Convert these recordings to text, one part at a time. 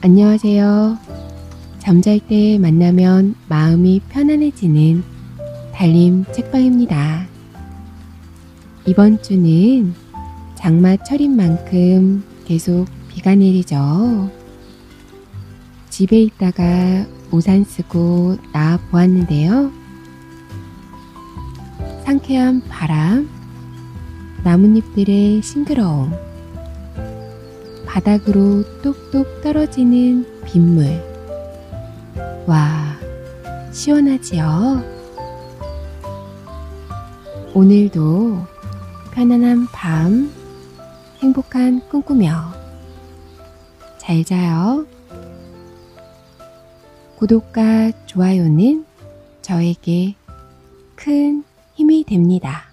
안녕하세요. 잠잘 때 만나면 마음이 편안해지는 달림 책방입니다. 이번 주는 장마철인 만큼 계속 비가 내리죠. 집에 있다가 우산 쓰고 나와 보았는데요. 상쾌한 바람, 나뭇잎들의 싱그러움, 바닥으로 똑똑 떨어지는 빗물. 와, 시원하지요? 오늘도 편안한 밤, 행복한 꿈꾸며 잘 자요. 구독과 좋아요는 저에게 큰 힘이 됩니다.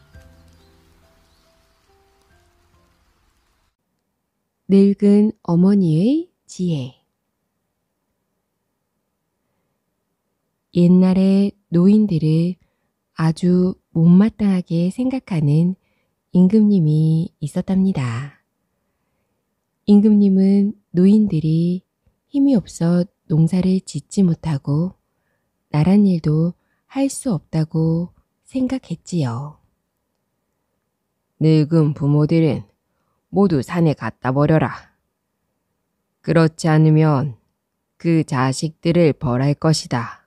늙은 어머니의 지혜 옛날에 노인들을 아주 못마땅하게 생각하는 임금님이 있었답니다. 임금님은 노인들이 힘이 없어 농사를 짓지 못하고 나란 일도 할 수 없다고 생각했지요. 늙은 부모들은 모두 산에 갖다 버려라. 그렇지 않으면 그 자식들을 벌할 것이다.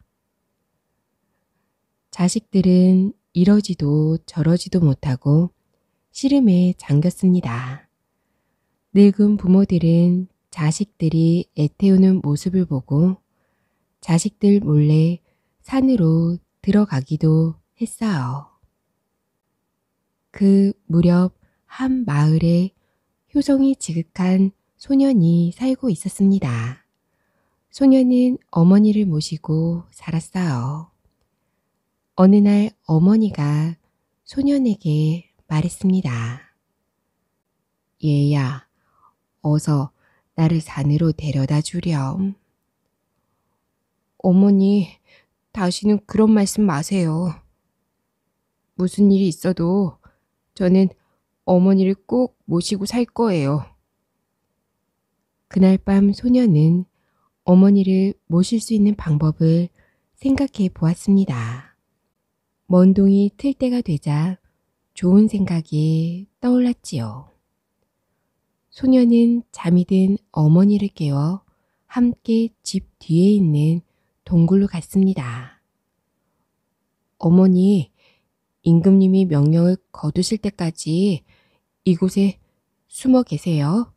자식들은 이러지도 저러지도 못하고 씨름에 잠겼습니다. 늙은 부모들은 자식들이 애태우는 모습을 보고 자식들 몰래 산으로 들어가기도 했어요. 그 무렵 한 마을에 효성이 지극한 소년이 살고 있었습니다. 소년은 어머니를 모시고 살았어요. 어느 날 어머니가 소년에게 말했습니다. 얘야, 어서 나를 산으로 데려다 주렴. 어머니, 다시는 그런 말씀 마세요. 무슨 일이 있어도 저는 어머니를 꼭 모시고 살 거예요. 그날 밤 소녀는 어머니를 모실 수 있는 방법을 생각해 보았습니다. 먼동이 틀 때가 되자 좋은 생각이 떠올랐지요. 소녀는 잠이 든 어머니를 깨워 함께 집 뒤에 있는 동굴로 갔습니다. 어머니, 임금님이 명령을 거두실 때까지 이곳에 숨어 계세요.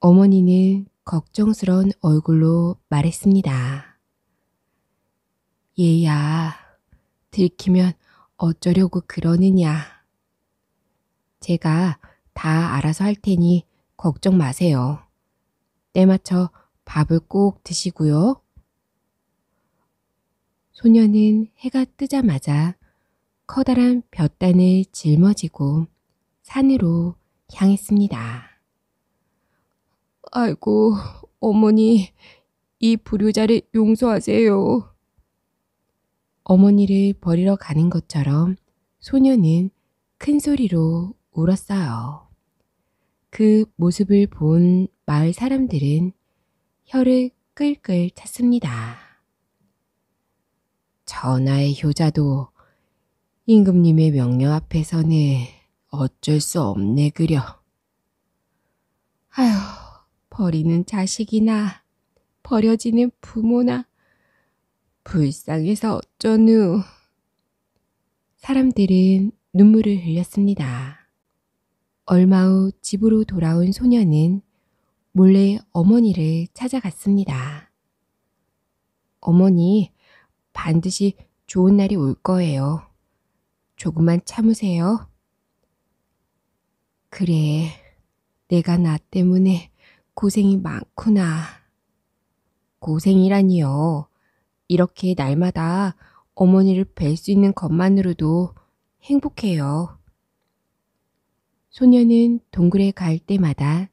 어머니는 걱정스러운 얼굴로 말했습니다. 얘야, 들키면 어쩌려고 그러느냐. 제가 다 알아서 할 테니 걱정 마세요. 때 맞춰 밥을 꼭 드시고요. 소녀는 해가 뜨자마자 커다란 볕단을 짊어지고 산으로 향했습니다. 아이고, 어머니, 이 불효자를 용서하세요. 어머니를 버리러 가는 것처럼 소녀는 큰 소리로 울었어요. 그 모습을 본 마을 사람들은 혀를 끌끌 찼습니다. 전하의 효자도 임금님의 명령 앞에서는 어쩔 수 없네 그려. 아휴, 버리는 자식이나 버려지는 부모나 불쌍해서 어쩌누. 사람들은 눈물을 흘렸습니다. 얼마 후 집으로 돌아온 소녀는 몰래 어머니를 찾아갔습니다. 어머니, 반드시 좋은 날이 올 거예요. 조금만 참으세요. 그래, 내가 나 때문에 고생이 많구나. 고생이라니요. 이렇게 날마다 어머니를 뵐 수 있는 것만으로도 행복해요. 소녀는 동굴에 갈 때마다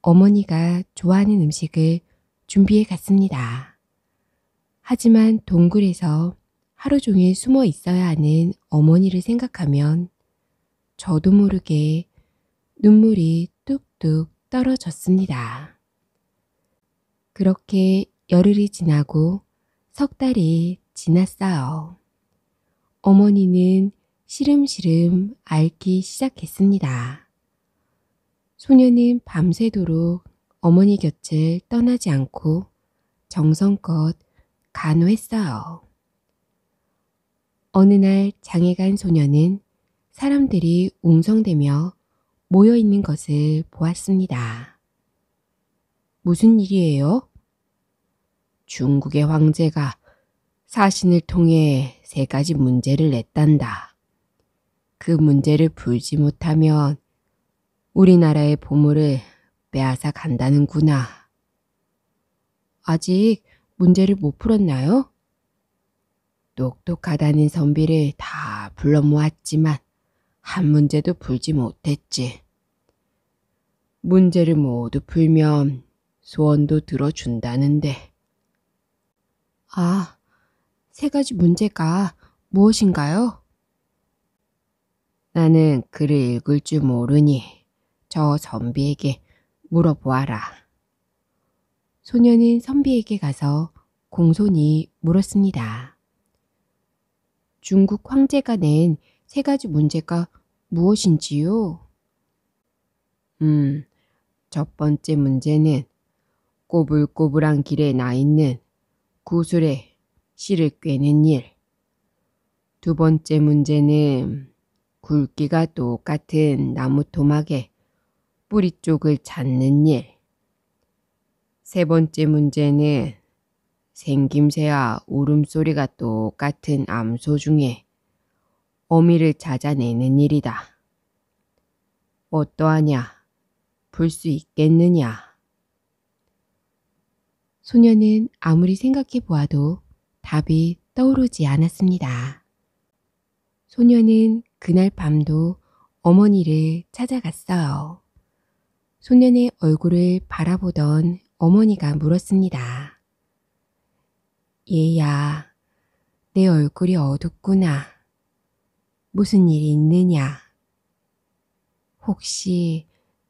어머니가 좋아하는 음식을 준비해 갔습니다. 하지만 동굴에서 하루 종일 숨어 있어야 하는 어머니를 생각하면 저도 모르게 눈물이 뚝뚝 떨어졌습니다. 그렇게 열흘이 지나고 석 달이 지났어요. 어머니는 시름시름 앓기 시작했습니다. 소녀는 밤새도록 어머니 곁을 떠나지 않고 정성껏 간호했어요. 어느 날 장에 간 소녀는 사람들이 웅성대며 모여 있는 것을 보았습니다. 무슨 일이에요? 중국의 황제가 사신을 통해 세 가지 문제를 냈단다. 그 문제를 풀지 못하면 우리나라의 보물을 빼앗아 간다는구나. 아직 문제를 못 풀었나요? 똑똑하다는 선비를 다 불러 모았지만 한 문제도 풀지 못했지. 문제를 모두 풀면 소원도 들어준다는데. 아, 세 가지 문제가 무엇인가요? 나는 글을 읽을 줄 모르니 저 선비에게 물어보아라. 소녀는 선비에게 가서 공손히 물었습니다. 중국 황제가 낸 세 가지 문제가 무엇인지요? 음, 첫 번째 문제는 꼬불꼬불한 길에 나 있는 구슬에 씨를 꿰는 일. 두 번째 문제는 굵기가 똑같은 나무 토막에 뿌리 쪽을 찾는 일. 세 번째 문제는 생김새와 울음소리가 똑같은 암소 중에 어미를 찾아내는 일이다. 어떠하냐? 풀수 있겠느냐? 소녀는 아무리 생각해 보아도 답이 떠오르지 않았습니다. 소녀는 그날 밤도 어머니를 찾아갔어요. 소년의 얼굴을 바라보던 어머니가 물었습니다. 얘야, 내 얼굴이 어둡구나. 무슨 일이 있느냐? 혹시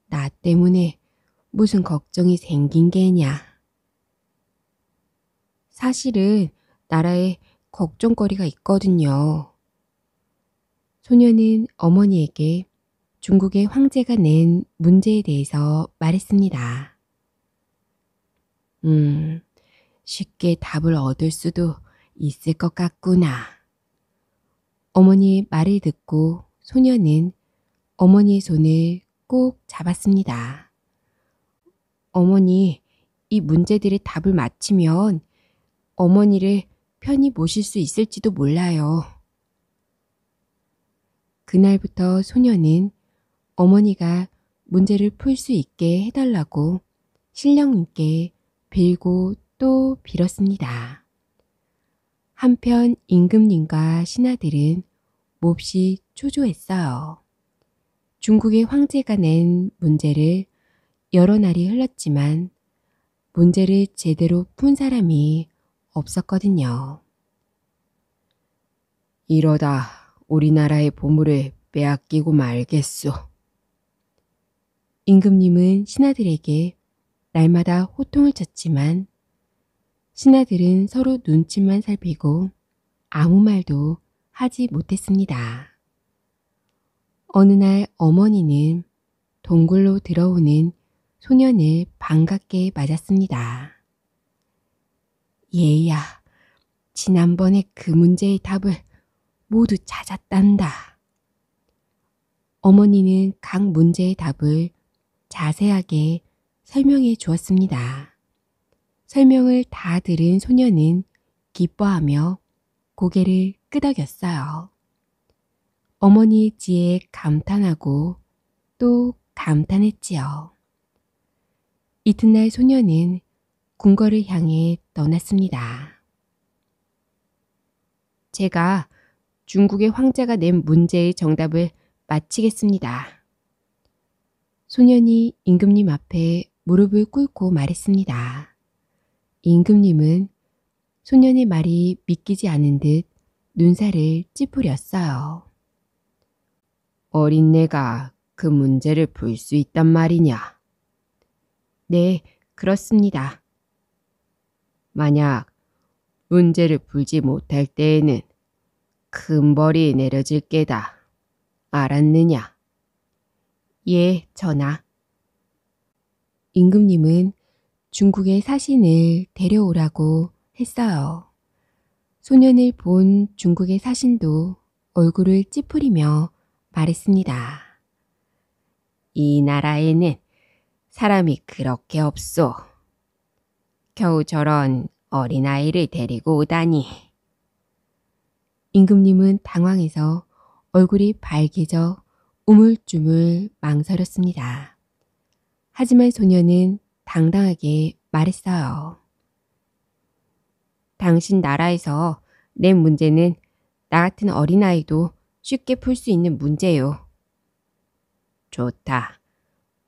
나 때문에 무슨 걱정이 생긴 게냐? 사실은 나라에 걱정거리가 있거든요. 소녀는 어머니에게 중국의 황제가 낸 문제에 대해서 말했습니다. 음, 쉽게 답을 얻을 수도 있을 것 같구나. 어머니의 말을 듣고 소녀는 어머니의 손을 꼭 잡았습니다. 어머니, 이 문제들의 답을 맞히면 어머니를 편히 모실 수 있을지도 몰라요. 그날부터 소녀는 어머니가 문제를 풀 수 있게 해달라고 신령님께 빌고 또 빌었습니다. 한편 임금님과 신하들은 몹시 초조했어요. 중국의 황제가 낸 문제를 여러 날이 흘렀지만 문제를 제대로 푼 사람이 없었거든요. 이러다 우리나라의 보물을 빼앗기고 말겠소. 임금님은 신하들에게 날마다 호통을 쳤지만 신하들은 서로 눈치만 살피고 아무 말도 하지 못했습니다. 어느 날 어머니는 동굴로 들어오는 소년을 반갑게 맞았습니다. 얘야, 지난번에 그 문제의 답을 모두 찾았단다. 어머니는 각 문제의 답을 자세하게 설명해 주었습니다. 설명을 다 들은 소녀는 기뻐하며 고개를 끄덕였어요. 어머니의 지혜에 감탄하고 또 감탄했지요. 이튿날 소녀는 궁궐을 향해 떠났습니다. 제가 중국의 황제가 낸 문제의 정답을 마치겠습니다. 소년이 임금님 앞에 무릎을 꿇고 말했습니다. 임금님은 소년의 말이 믿기지 않은 듯 눈살을 찌푸렸어요. 어린 내가 그 문제를 풀 수 있단 말이냐? 네, 그렇습니다. 만약 문제를 풀지 못할 때에는 큰 벌이 내려질 게다. 알았느냐? 예, 전하. 임금님은 중국의 사신을 데려오라고 했어요. 소년을 본 중국의 사신도 얼굴을 찌푸리며 말했습니다. 이 나라에는 사람이 그렇게 없소. 겨우 저런 어린아이를 데리고 오다니. 임금님은 당황해서 얼굴이 밝게져 우물쭈물 망설였습니다. 하지만 소녀는 당당하게 말했어요. 당신 나라에서 내 문제는 나 같은 어린아이도 쉽게 풀 수 있는 문제요. 좋다.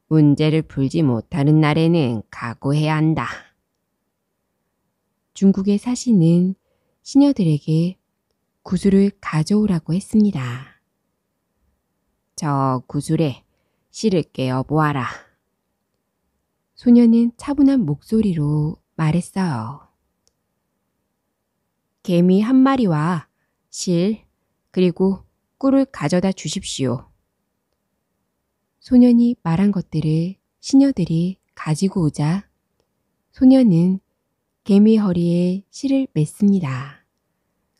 문제를 풀지 못하는 날에는 각오해야 한다. 중국의 사신은 시녀들에게 구슬을 가져오라고 했습니다. 저 구슬에 실을 깨어 보아라. 소녀는 차분한 목소리로 말했어요. 개미 한 마리와 실, 그리고 꿀을 가져다 주십시오. 소년이 말한 것들을 시녀들이 가지고 오자 소년은 개미 허리에 실을 맸습니다.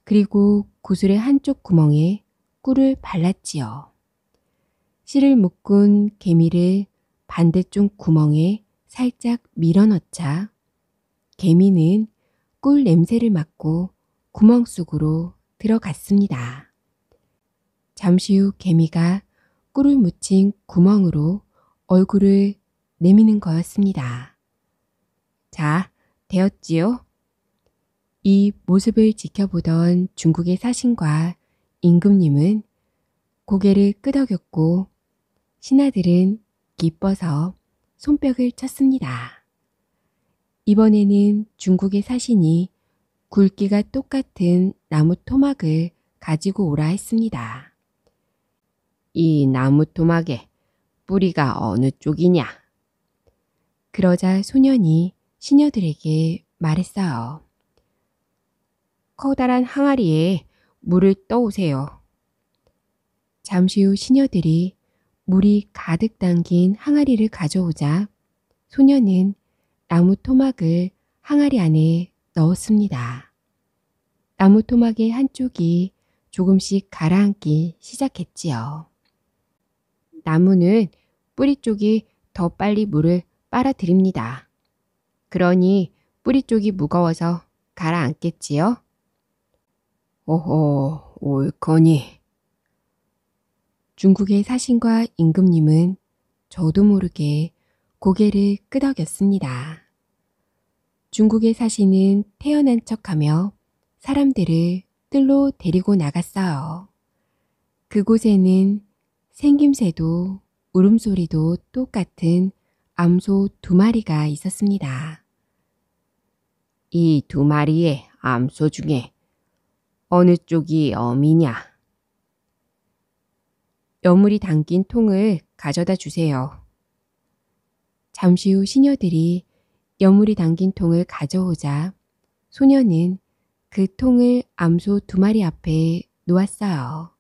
그리고 구슬의 한쪽 구멍에 꿀을 발랐지요. 실을 묶은 개미를 반대쪽 구멍에 살짝 밀어넣자 개미는 꿀 냄새를 맡고 구멍 속으로 들어갔습니다. 잠시 후 개미가 꿀을 묻힌 구멍으로 얼굴을 내미는 거였습니다. 자, 되었지요? 이 모습을 지켜보던 중국의 사신과 임금님은 고개를 끄덕였고 신하들은 기뻐서 손뼉을 쳤습니다. 이번에는 중국의 사신이 굵기가 똑같은 나무 토막을 가지고 오라 했습니다. 이 나무 토막의 뿌리가 어느 쪽이냐? 그러자 소년이 시녀들에게 말했어요. 커다란 항아리에 물을 떠오세요. 잠시 후 시녀들이 물이 가득 담긴 항아리를 가져오자 소녀는 나무 토막을 항아리 안에 넣었습니다. 나무 토막의 한쪽이 조금씩 가라앉기 시작했지요. 나무는 뿌리 쪽이 더 빨리 물을 빨아들입니다. 그러니 뿌리 쪽이 무거워서 가라앉겠지요? 오호, 옳거니. 중국의 사신과 임금님은 저도 모르게 고개를 끄덕였습니다. 중국의 사신은 태어난 척하며 사람들을 뜰로 데리고 나갔어요. 그곳에는 생김새도 울음소리도 똑같은 암소 두 마리가 있었습니다. 이 두 마리의 암소 중에 어느 쪽이 어미냐? 여물이 담긴 통을 가져다 주세요. 잠시 후 시녀들이 여물이 담긴 통을 가져오자 소녀는 그 통을 암소 두 마리 앞에 놓았어요.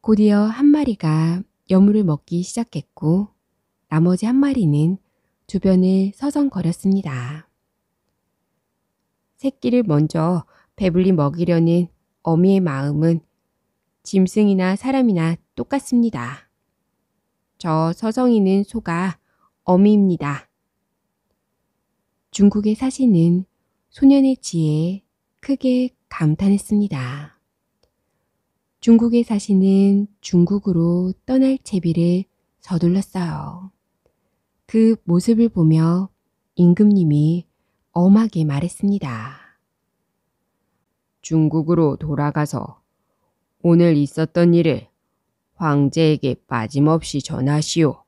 곧이어 한 마리가 여물을 먹기 시작했고 나머지 한 마리는 주변을 서성거렸습니다. 새끼를 먼저 배불리 먹이려는 어미의 마음은 짐승이나 사람이나 똑같습니다. 저 서성이는 소가 어미입니다. 중국의 사신은 소년의 지혜에 크게 감탄했습니다. 중국의 사신은 중국으로 떠날 채비를 서둘렀어요. 그 모습을 보며 임금님이 엄하게 말했습니다. 중국으로 돌아가서 오늘 있었던 일을 황제에게 빠짐없이 전하시오.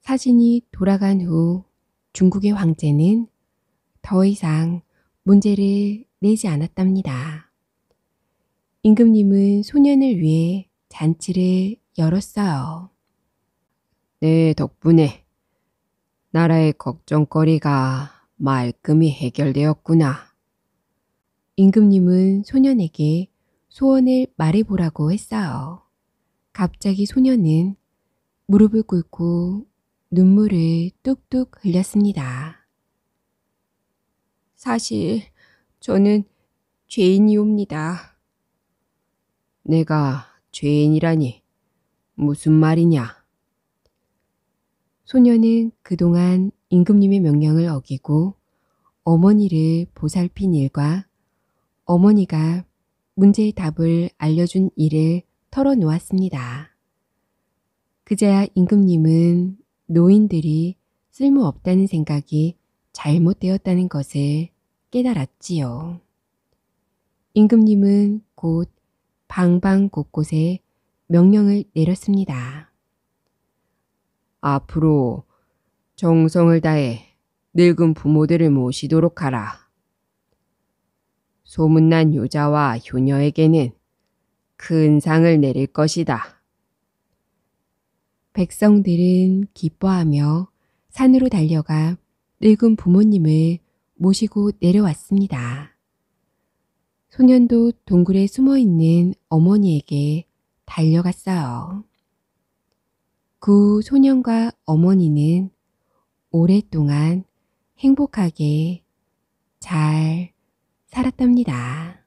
사신이 돌아간 후 중국의 황제는 더 이상 문제를 내지 않았답니다. 임금님은 소년을 위해 잔치를 열었어요. 내 덕분에 나라의 걱정거리가 말끔히 해결되었구나. 임금님은 소년에게 소원을 말해보라고 했어요. 갑자기 소년은 무릎을 꿇고 눈물을 뚝뚝 흘렸습니다. 사실 저는 죄인이옵니다. 내가 죄인이라니 무슨 말이냐? 소년은 그동안 임금님의 명령을 어기고 어머니를 보살핀 일과 어머니가 문제의 답을 알려준 일을 털어놓았습니다. 그제야 임금님은 노인들이 쓸모없다는 생각이 잘못되었다는 것을 깨달았지요. 임금님은 곧 방방 곳곳에 명령을 내렸습니다. 앞으로 정성을 다해 늙은 부모들을 모시도록 하라. 소문난 효자와 효녀에게는 큰 상을 내릴 것이다. 백성들은 기뻐하며 산으로 달려가 늙은 부모님을 모시고 내려왔습니다. 소년도 동굴에 숨어 있는 어머니에게 달려갔어요. 그 소년과 어머니는 오랫동안 행복하게 잘 살았답니다.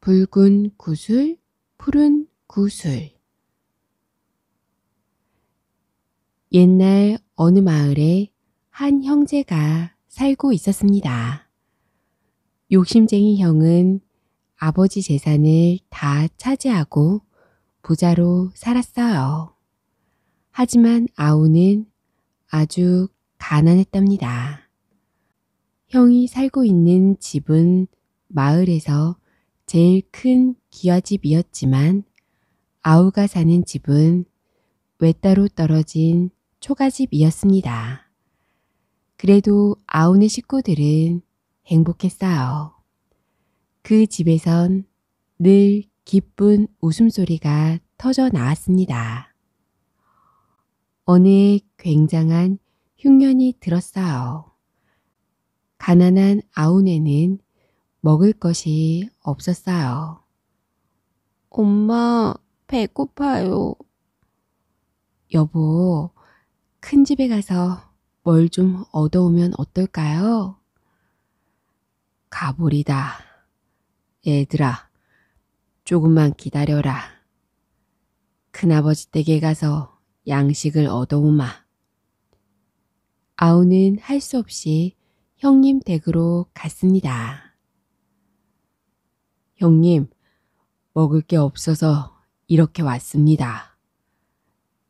붉은 구슬, 푸른 구슬. 옛날 어느 마을에 한 형제가 살고 있었습니다. 욕심쟁이 형은 아버지 재산을 다 차지하고 부자로 살았어요. 하지만 아우는 아주 가난했답니다. 형이 살고 있는 집은 마을에서 제일 큰 기와집이었지만 아우가 사는 집은 외따로 떨어진 초가집이었습니다. 그래도 아우네 식구들은 행복했어요. 그 집에선 늘 기쁜 웃음소리가 터져 나왔습니다. 어느 해 굉장한 흉년이 들었어요. 가난한 아우네는 먹을 것이 없었어요. 엄마, 배고파요. 여보, 큰 집에 가서 뭘 좀 얻어오면 어떨까요? 가보리다. 얘들아, 조금만 기다려라. 큰아버지 댁에 가서 양식을 얻어오마. 아우는 할 수 없이 형님 댁으로 갔습니다. 형님, 먹을 게 없어서 이렇게 왔습니다.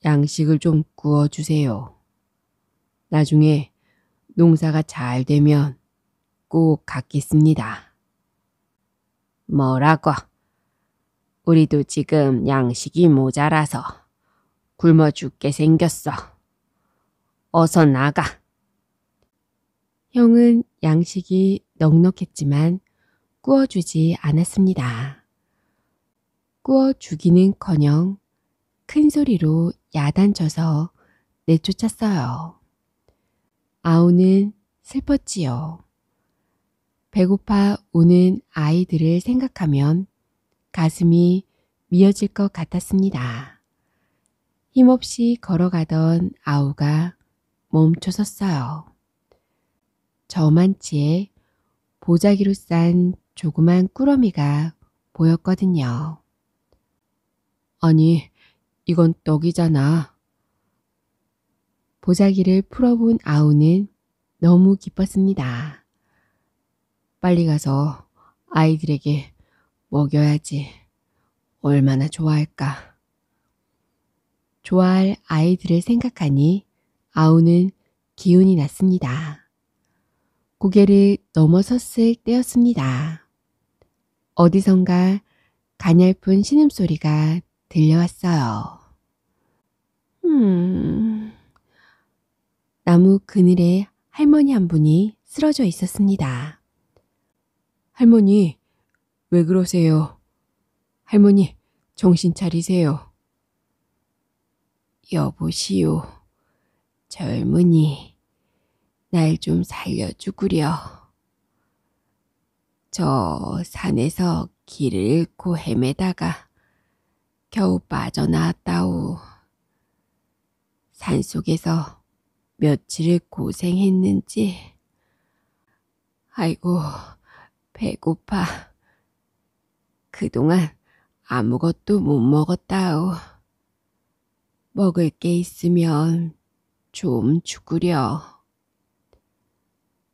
양식을 좀 구워주세요. 나중에 농사가 잘 되면 꼭 갖겠습니다. 뭐라고? 우리도 지금 양식이 모자라서 굶어 죽게 생겼어. 어서 나가. 형은 양식이 넉넉했지만 구워주지 않았습니다. 구워주기는 커녕 큰 소리로 야단쳐서 내쫓았어요. 아우는 슬펐지요. 배고파 우는 아이들을 생각하면 가슴이 미어질 것 같았습니다. 힘없이 걸어가던 아우가 멈춰섰어요. 저만치에 보자기로 싼 조그만 꾸러미가 보였거든요. 아니, 이건 떡이잖아. 보자기를 풀어본 아우는 너무 기뻤습니다. 빨리 가서 아이들에게 먹여야지. 얼마나 좋아할까. 좋아할 아이들을 생각하니 아우는 기운이 났습니다. 고개를 넘어섰을 때였습니다. 어디선가 가냘픈 신음소리가 들려왔어요. 음, 나무 그늘에 할머니 한 분이 쓰러져 있었습니다. 할머니, 왜 그러세요? 할머니, 정신 차리세요. 여보시오. 젊은이, 날 좀 살려주구려. 저 산에서 길을 잃고 헤매다가 겨우 빠져나왔다오. 산속에서 며칠을 고생했는지, 아이고, 배고파. 그동안 아무것도 못 먹었다오. 먹을 게 있으면 좀 주구려.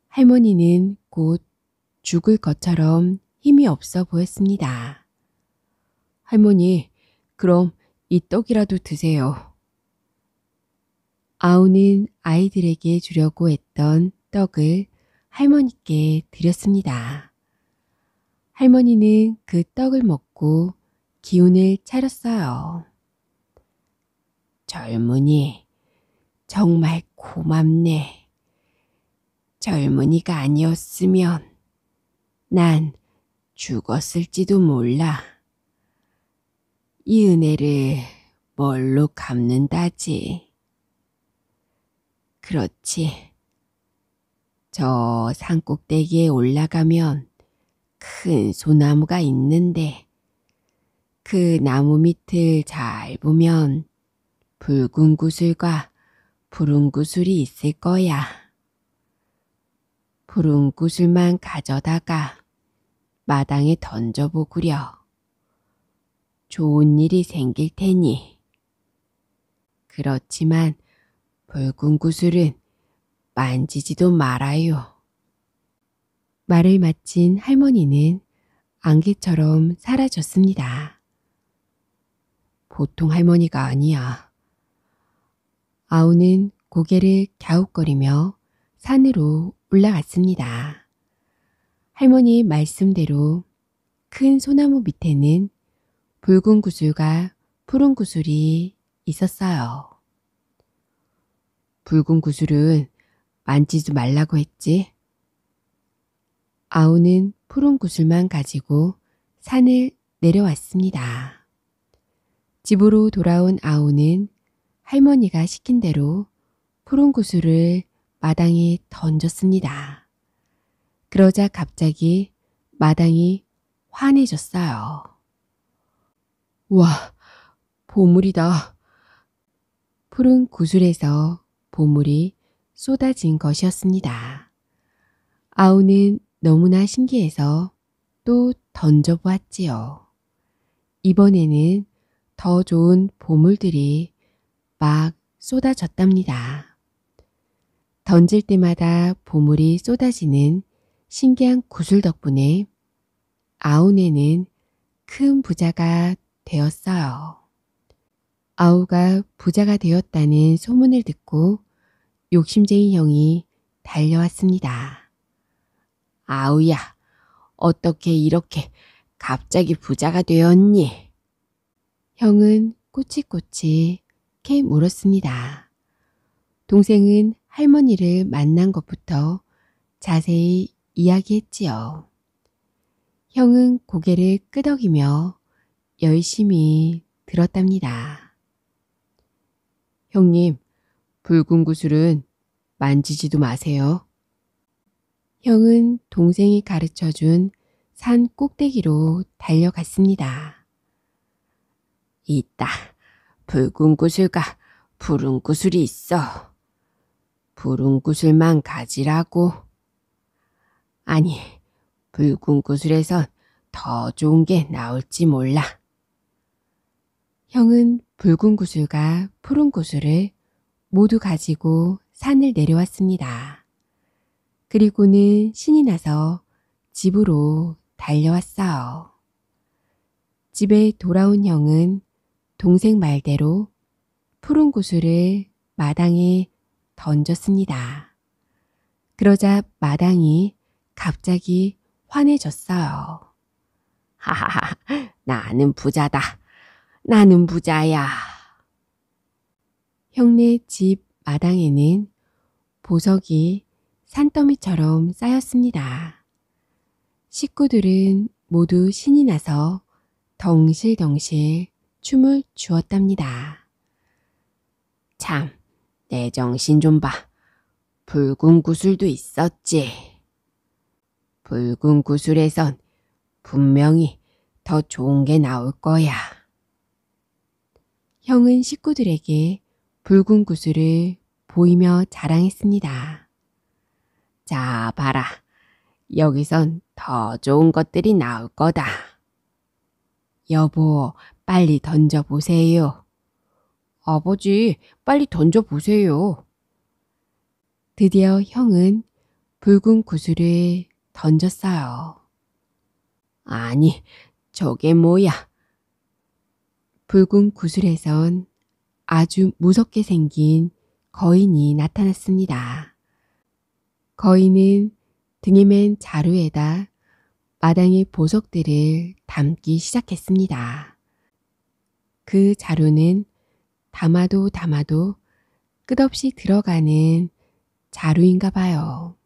할머니는 곧 죽을 것처럼 힘이 없어 보였습니다. 할머니, 그럼 이 떡이라도 드세요. 아우는 아이들에게 주려고 했던 떡을 할머니께 드렸습니다. 할머니는 그 떡을 먹고 기운을 차렸어요. 젊은이, 정말 고맙네. 젊은이가 아니었으면 난 죽었을지도 몰라. 이 은혜를 뭘로 갚는다지. 그렇지. 저 산꼭대기에 올라가면 큰 소나무가 있는데 그 나무 밑을 잘 보면 붉은 구슬과 푸른 구슬이 있을 거야. 푸른 구슬만 가져다가 마당에 던져보구려. 좋은 일이 생길 테니. 그렇지만 붉은 구슬은 만지지도 말아요. 말을 마친 할머니는 안개처럼 사라졌습니다. 보통 할머니가 아니야. 아우는 고개를 갸웃거리며 산으로 올라갔습니다. 할머니 말씀대로 큰 소나무 밑에는 붉은 구슬과 푸른 구슬이 있었어요. 붉은 구슬은 만지지 말라고 했지. 아우는 푸른 구슬만 가지고 산을 내려왔습니다. 집으로 돌아온 아우는 할머니가 시킨 대로 푸른 구슬을 마당에 던졌습니다. 그러자 갑자기 마당이 환해졌어요. 와, 보물이다. 푸른 구슬에서 보물이 쏟아진 것이었습니다. 아우는 너무나 신기해서 또 던져보았지요. 이번에는 더 좋은 보물들이 막 쏟아졌답니다. 던질 때마다 보물이 쏟아지는 신기한 구슬 덕분에 아우네는 큰 부자가 되었어요. 아우가 부자가 되었다는 소문을 듣고 욕심쟁이 형이 달려왔습니다. 아우야, 어떻게 이렇게 갑자기 부자가 되었니? 형은 꼬치꼬치 캐 물었습니다. 동생은 할머니를 만난 것부터 자세히 이야기했지요. 형은 고개를 끄덕이며 열심히 들었답니다. 형님, 붉은 구슬은 만지지도 마세요. 형은 동생이 가르쳐 준 산 꼭대기로 달려갔습니다. 있다. 붉은 구슬과 푸른 구슬이 있어. 푸른 구슬만 가지라고. 아니, 붉은 구슬에선 더 좋은 게 나올지 몰라. 형은 붉은 구슬과 푸른 구슬을 모두 가지고 산을 내려왔습니다. 그리고는 신이 나서 집으로 달려왔어요. 집에 돌아온 형은 동생 말대로 푸른 구슬을 마당에 던졌습니다. 그러자 마당이 갑자기 환해졌어요. 하하하, 나는 부자다. 나는 부자야. 형네 집 마당에는 보석이 산더미처럼 쌓였습니다. 식구들은 모두 신이 나서 덩실덩실 춤을 추었답니다. 참, 내 정신 좀 봐. 붉은 구슬도 있었지. 붉은 구슬에선 분명히 더 좋은 게 나올 거야. 형은 식구들에게 붉은 구슬을 보이며 자랑했습니다. 자, 봐라. 여기선 더 좋은 것들이 나올 거다. 여보, 빨리 던져보세요. 아버지, 빨리 던져보세요. 드디어 형은 붉은 구슬을 던졌어요. 아니, 저게 뭐야? 붉은 구슬에선 아주 무섭게 생긴 거인이 나타났습니다. 거인은 등에 맨 자루에다 마당의 보석들을 담기 시작했습니다. 그 자루는 담아도 담아도 끝없이 들어가는 자루인가 봐요.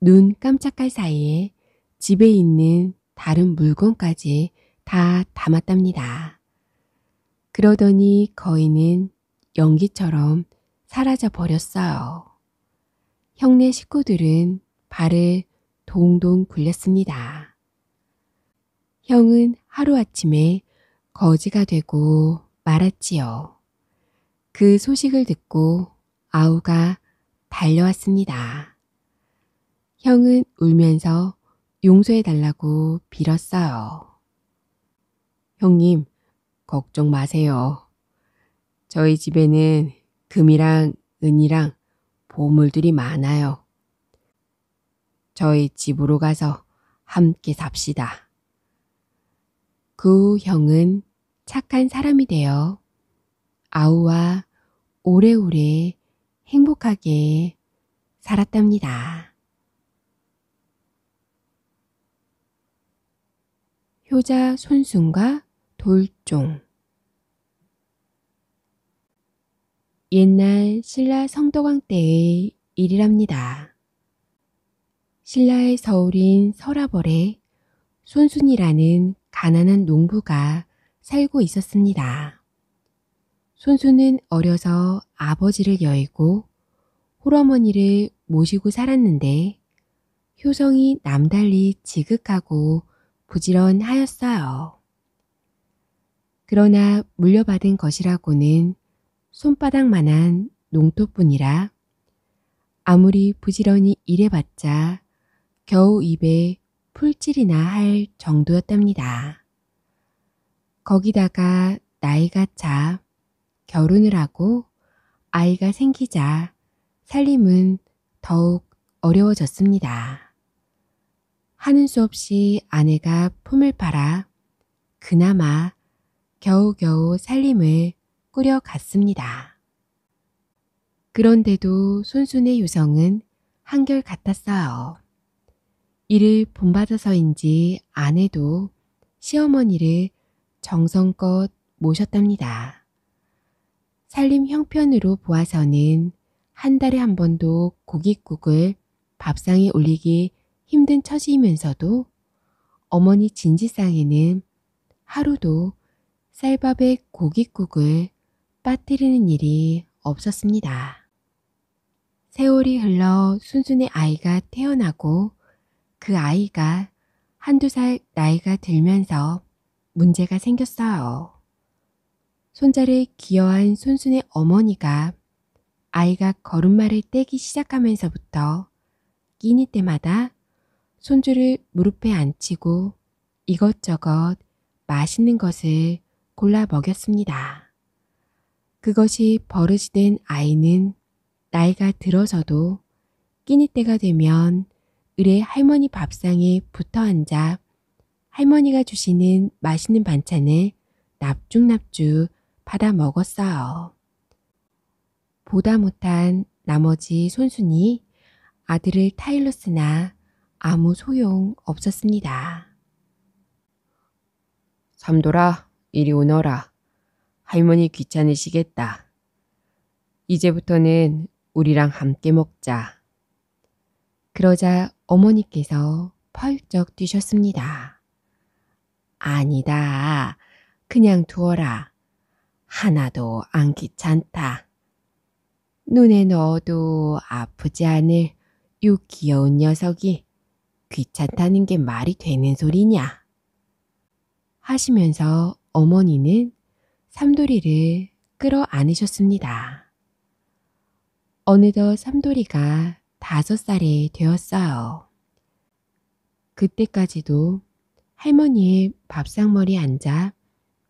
눈 깜짝할 사이에 집에 있는 다른 물건까지 다 담았답니다. 그러더니 거인은 연기처럼 사라져 버렸어요. 형네 식구들은 발을 동동 굴렸습니다. 형은 하루아침에 거지가 되고 말았지요. 그 소식을 듣고 아우가 달려왔습니다. 형은 울면서 용서해달라고 빌었어요. 형님, 걱정 마세요. 저희 집에는 금이랑 은이랑 보물들이 많아요. 저희 집으로 가서 함께 삽시다. 그 후 형은 착한 사람이 되어 아우와 오래오래 행복하게 살았답니다. 효자 손순과 돌종 옛날 신라 성덕왕 때의 일이랍니다. 신라의 서울인 서라벌에 손순이라는 가난한 농부가 살고 있었습니다. 손순은 어려서 아버지를 여의고 홀어머니를 모시고 살았는데 효성이 남달리 지극하고 부지런하였어요. 그러나 물려받은 것이라고는 손바닥만한 농토뿐이라 아무리 부지런히 일해봤자 겨우 입에 풀칠이나 할 정도였답니다. 거기다가 나이가 차 결혼을 하고 아이가 생기자 살림은 더욱 어려워졌습니다. 하는 수 없이 아내가 품을 팔아 그나마 겨우겨우 살림을 꾸려갔습니다. 그런데도 손순의 요성은 한결 같았어요. 이를 본받아서인지 아내도 시어머니를 정성껏 모셨답니다. 살림 형편으로 보아서는 한 달에 한 번도 고깃국을 밥상에 올리기 힘든 처지이면서도 어머니 진지상에는 하루도 쌀밥에 고깃국을 빠뜨리는 일이 없었습니다. 세월이 흘러 순순의 아이가 태어나고 그 아이가 한두 살 나이가 들면서 문제가 생겼어요. 손자를 기여한 손순의 어머니가 아이가 걸음마를 떼기 시작하면서부터 끼니 때마다 손주를 무릎에 앉히고 이것저것 맛있는 것을 골라 먹였습니다. 그것이 버릇이 된 아이는 나이가 들어서도 끼니 때가 되면 을의 할머니 밥상에 붙어 앉아 할머니가 주시는 맛있는 반찬을 납죽납죽 받아 먹었어요. 보다 못한 나머지 손순이 아들을 타일로 쓰나 아무 소용 없었습니다. 삼돌아, 이리 오너라. 할머니 귀찮으시겠다. 이제부터는 우리랑 함께 먹자. 그러자 어머니께서 펄쩍 뛰셨습니다. 아니다. 그냥 두어라. 하나도 안 귀찮다. 눈에 넣어도 아프지 않을 요 귀여운 녀석이 귀찮다는 게 말이 되는 소리냐? 하시면서 어머니는 삼돌이를 끌어 안으셨습니다. 어느덧 삼돌이가 다섯 살이 되었어요. 그때까지도 할머니의 밥상머리에 앉아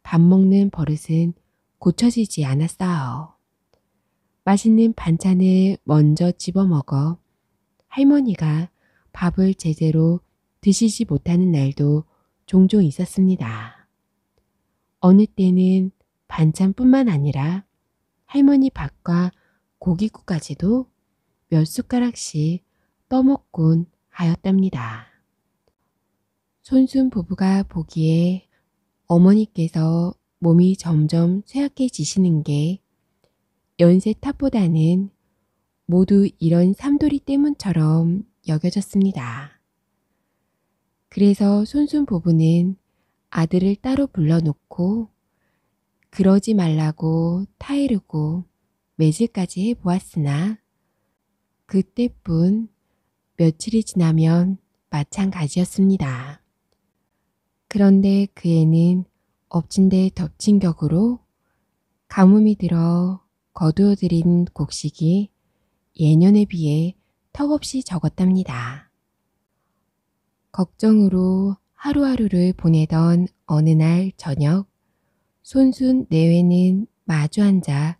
밥 먹는 버릇은 고쳐지지 않았어요. 맛있는 반찬을 먼저 집어 먹어 할머니가 밥을 제대로 드시지 못하는 날도 종종 있었습니다. 어느 때는 반찬뿐만 아니라 할머니 밥과 고기국까지도 몇 숟가락씩 떠먹곤 하였답니다. 손순 부부가 보기에 어머니께서 몸이 점점 쇠약해지시는 게 연세 탓보다는 모두 이런 삼돌이 때문처럼 여겨졌습니다. 그래서 손순 부부는 아들을 따로 불러놓고 그러지 말라고 타이르고 매질까지 해보았으나 그때뿐 며칠이 지나면 마찬가지였습니다. 그런데 그 애는 엎친 데 덮친 격으로 가뭄이 들어 거두어들인 곡식이 예년에 비해 턱없이 적었답니다. 걱정으로 하루하루를 보내던 어느 날 저녁 손순 내외는 마주 앉아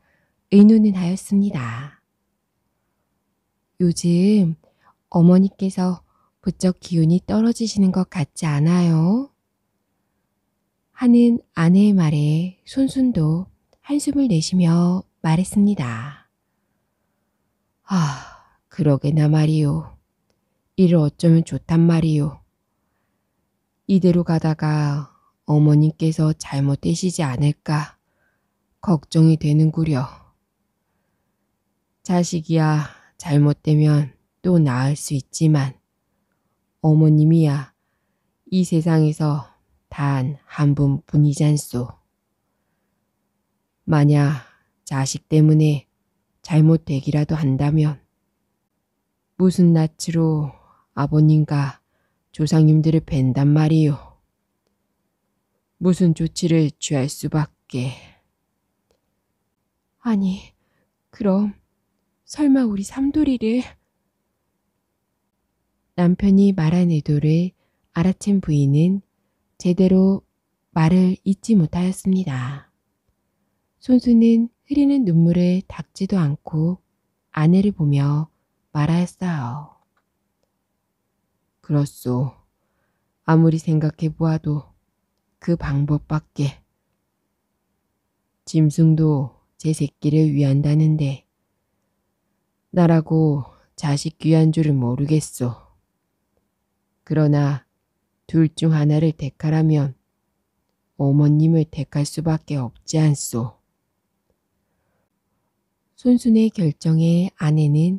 의논을 하였습니다. 요즘 어머니께서 부쩍 기운이 떨어지시는 것 같지 않아요? 하는 아내의 말에 손순도 한숨을 내쉬며 말했습니다. 아, 그러게나 말이요. 이를 어쩌면 좋단 말이요. 이대로 가다가 어머님께서 잘못되시지 않을까 걱정이 되는구려. 자식이야 잘못되면 또 나을 수 있지만 어머님이야 이 세상에서 단 한 분뿐이잖소. 만약 자식 때문에 잘못되기라도 한다면 무슨 낯으로 아버님과 조상님들을 뵌단 말이요. 무슨 조치를 취할 수밖에. 아니, 그럼 설마 우리 삼돌이를 남편이 말한 의도를 알아챈 부인은 제대로 말을 잊지 못하였습니다. 손수는 흐리는 눈물을 닦지도 않고 아내를 보며 말하였어요. 그렇소. 아무리 생각해 보아도 그 방법밖에. 짐승도 제 새끼를 위한다는데 나라고 자식 귀한 줄은 모르겠소. 그러나 둘 중 하나를 택하라면 어머님을 택할 수밖에 없지 않소. 손순의 결정에 아내는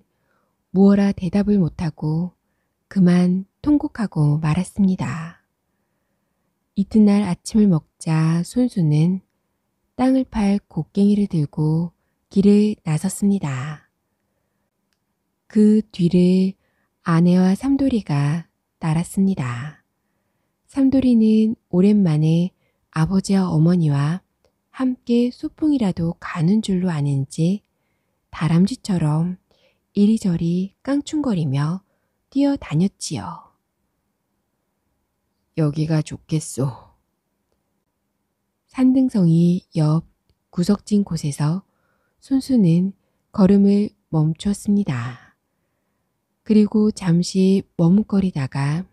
무어라 대답을 못하고 그만 통곡하고 말았습니다. 이튿날 아침을 먹자 손수는 땅을 팔 곡괭이를 들고 길을 나섰습니다. 그 뒤를 아내와 삼돌이가 따랐습니다. 삼돌이는 오랜만에 아버지와 어머니와 함께 소풍이라도 가는 줄로 아는지 다람쥐처럼 이리저리 깡충거리며 뛰어다녔지요. 여기가 좋겠소. 산등성이 옆 구석진 곳에서 손수는 걸음을 멈추었습니다. 그리고 잠시 머뭇거리다가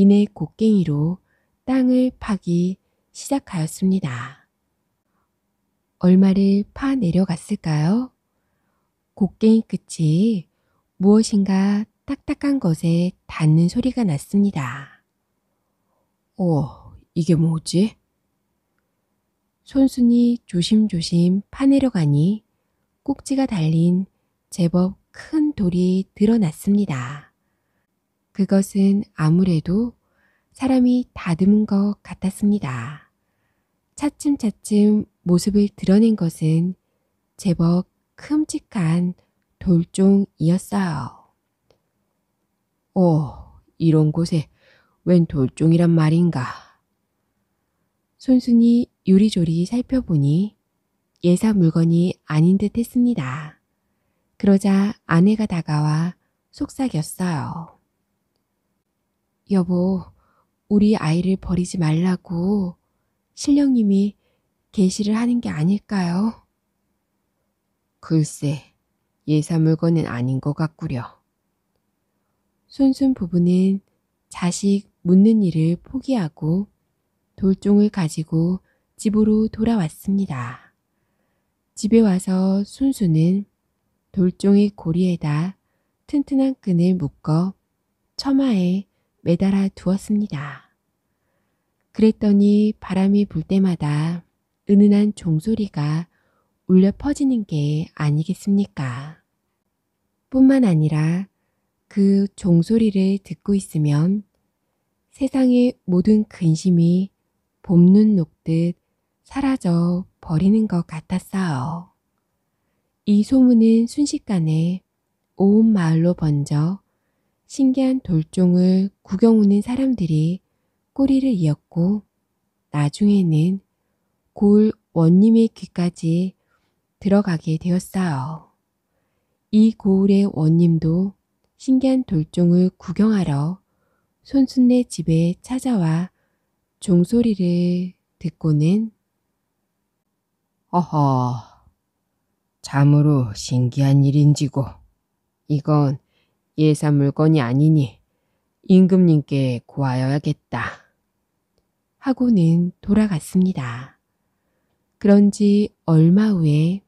이내 곡괭이로 땅을 파기 시작하였습니다. 얼마를 파 내려갔을까요? 곡괭이 끝이 무엇인가 딱딱한 것에 닿는 소리가 났습니다. 어, 이게 뭐지? 손순이 조심조심 파내려가니 꼭지가 달린 제법 큰 돌이 드러났습니다. 그것은 아무래도 사람이 다듬은 것 같았습니다. 차츰차츰 모습을 드러낸 것은 제법 큼직한 돌종이었어요. 오, 이런 곳에 웬 돌종이란 말인가. 손순이 요리조리 살펴보니 예사 물건이 아닌 듯 했습니다. 그러자 아내가 다가와 속삭였어요. 여보, 우리 아이를 버리지 말라고 신령님이 계시를 하는 게 아닐까요? 글쎄, 예사 물건은 아닌 것 같구려. 손순 부부는 자식 묻는 일을 포기하고 돌종을 가지고 집으로 돌아왔습니다. 집에 와서 순수는 돌종의 고리에다 튼튼한 끈을 묶어 처마에 매달아 두었습니다. 그랬더니 바람이 불 때마다 은은한 종소리가 울려 퍼지는 게 아니겠습니까? 뿐만 아니라 그 종소리를 듣고 있으면 세상의 모든 근심이 봄눈 녹듯 사라져 버리는 것 같았어요. 이 소문은 순식간에 온 마을로 번져 신기한 돌종을 구경 오는 사람들이 꼬리를 이었고 나중에는 고을 원님의 귀까지 들어가게 되었어요. 이 고을의 원님도 신기한 돌종을 구경하러 손순네 집에 찾아와 종소리를 듣고는 허허, 참으로 신기한 일인지고 이건 예산 물건이 아니니 임금님께 구하여야겠다. 하고는 돌아갔습니다. 그런지 얼마 후에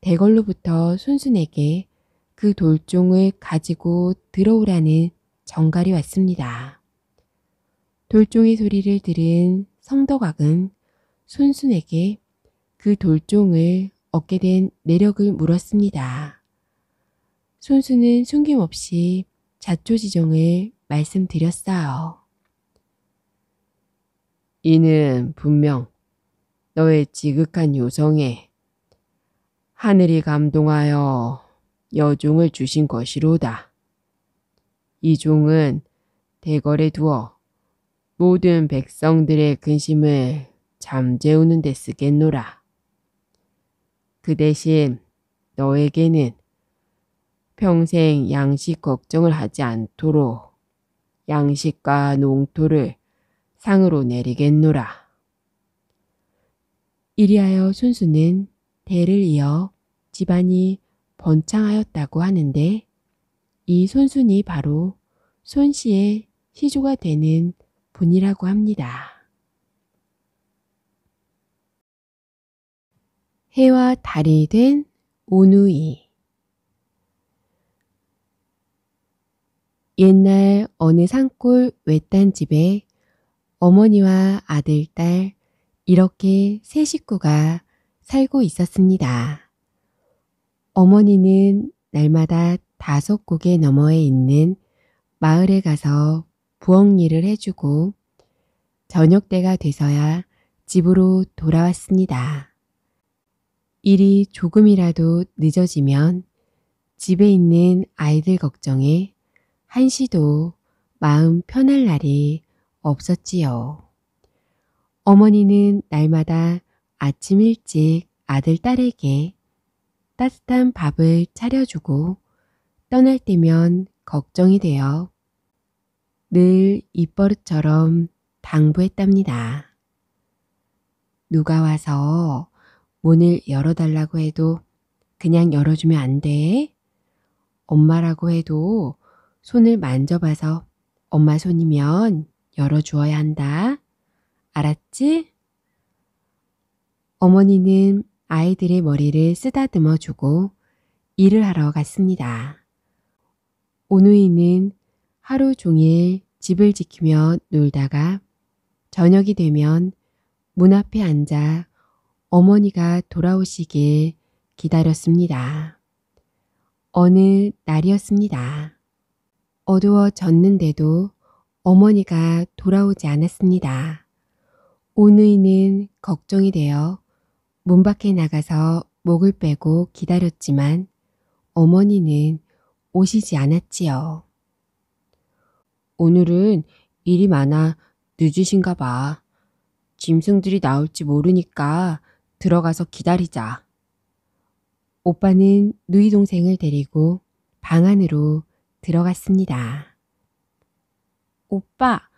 대걸로부터 손순에게 그 돌종을 가지고 들어오라는 정갈이 왔습니다. 돌종의 소리를 들은 성덕왕은 손순에게 그 돌종을 얻게 된 내력을 물었습니다. 손수는 숨김없이 자초지종을 말씀드렸어요. 이는 분명 너의 지극한 요성에 하늘이 감동하여 여종을 주신 것이로다. 이 종은 대궐에 두어 모든 백성들의 근심을 잠재우는 데 쓰겠노라. 그 대신 너에게는 평생 양식 걱정을 하지 않도록 양식과 농토를 상으로 내리겠노라. 이리하여 순수는 대를 이어 집안이 번창하였다고 하는데 이 손순이 바로 손씨의 시조가 되는 분이라고 합니다. 해와 달이 된 오누이 옛날 어느 산골 외딴 집에 어머니와 아들, 딸 이렇게 세 식구가 살고 있었습니다. 어머니는 날마다 다섯 곡의 너머에 있는 마을에 가서 부엌 일을 해주고 저녁 때가 돼서야 집으로 돌아왔습니다. 일이 조금이라도 늦어지면 집에 있는 아이들 걱정에 한시도 마음 편할 날이 없었지요. 어머니는 날마다 아침 일찍 아들, 딸에게 따뜻한 밥을 차려주고 떠날 때면 걱정이 되어 늘 입버릇처럼 당부했답니다. 누가 와서 문을 열어달라고 해도 그냥 열어주면 안 돼. 엄마라고 해도 손을 만져봐서 엄마 손이면 열어주어야 한다. 알았지? 어머니는 아이들의 머리를 쓰다듬어 주고 일을 하러 갔습니다. 오누이는 하루 종일 집을 지키며 놀다가 저녁이 되면 문 앞에 앉아 어머니가 돌아오시길 기다렸습니다. 어느 날이었습니다. 어두워졌는데도 어머니가 돌아오지 않았습니다. 오누이는 걱정이 되어 문 밖에 나가서 목을 빼고 기다렸지만 어머니는 오시지 않았지요. 오늘은 일이 많아 늦으신가 봐. 짐승들이 나올지 모르니까 들어가서 기다리자. 오빠는 누이 동생을 데리고 방 안으로 들어갔습니다. 오빠,